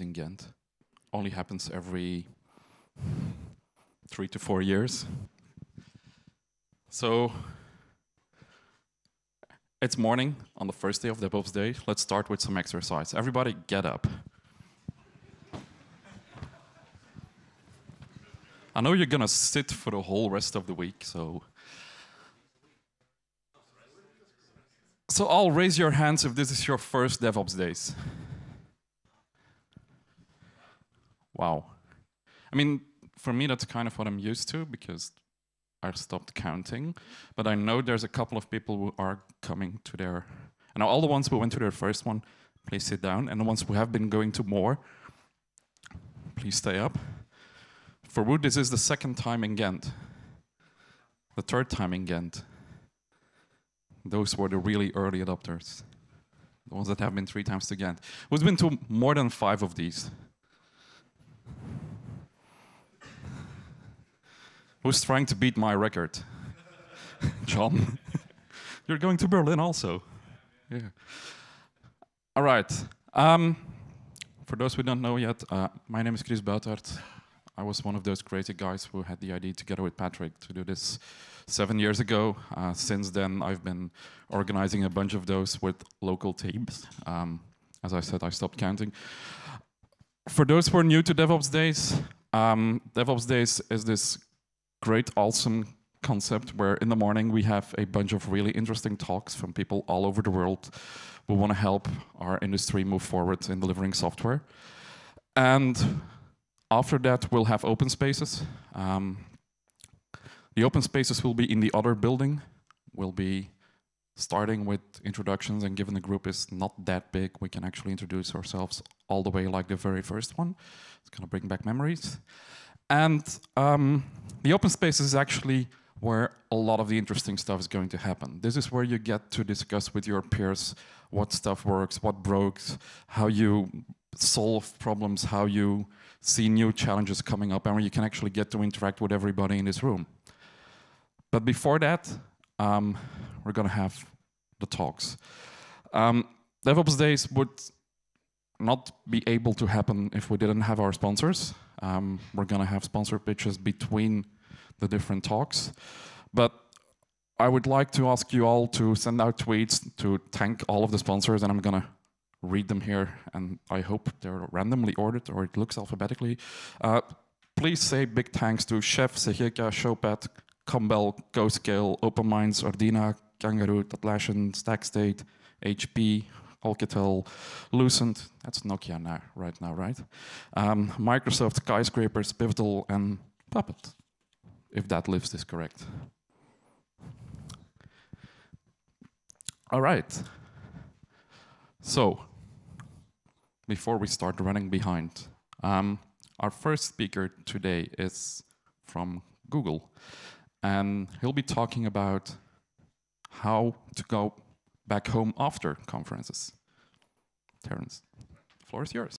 in Ghent. Only happens every three to four years. So it's morning on the first day of DevOps Day. Let's start with some exercise. Everybody get up. I know you're gonna sit for the whole rest of the week, so. So I'll raise your hands if this is your first DevOps days. Wow. I mean, for me, that's kind of what I'm used to because I stopped counting. But I know there's a couple of people who are coming to their. And all the ones who went to their first one, please sit down. And the ones who have been going to more, please stay up. For Wood, this is the second time in Ghent, the third time in Ghent. Those were the really early adopters, the ones that have been three times to Ghent. Who's been to more than five of these? Who's trying to beat my record? John? You're going to Berlin also. Yeah. All right. Um, for those who don't know yet, uh, my name is Kris Buytaert. I was one of those crazy guys who had the idea together with Patrick to do this seven years ago. Uh, since then, I've been organizing a bunch of those with local teams. Um, as I said, I stopped counting. For those who are new to DevOps Days, um, DevOps Days is this great, awesome concept where in the morning we have a bunch of really interesting talks from people all over the world who want to help our industry move forward in delivering software. And after that, we'll have open spaces. Um, the open spaces will be in the other building. We'll be starting with introductions, and given the group is not that big, we can actually introduce ourselves all the way like the very first one. It's gonna bring back memories. And um, the open space is actually where a lot of the interesting stuff is going to happen. This is where you get to discuss with your peers what stuff works, what broke, how you solve problems, how you see new challenges coming up, and where you can actually get to interact with everybody in this room. But before that, um, we're going to have the talks. Um, DevOps Days would not be able to happen if we didn't have our sponsors. Um, we're going to have sponsor pitches between the different talks. But I would like to ask you all to send out tweets to thank all of the sponsors, and I'm going to read them here, and I hope they're randomly ordered or it looks alphabetically. Uh, please say big thanks to Chef, Cegeka, Showpad, Campbell, GoScale, Open Minds, Ordina, Kangaroot, Atlassian, StackState, HP, Alcatel, Lucent, that's Nokia now, right now, right? Um, Microsoft, Skyscrapers, Pivotal, and Puppet, if that list is correct. All right. So, before we start running behind. Um, our first speaker today is from Google, and he'll be talking about how to go back home after conferences. Terence, the floor is yours.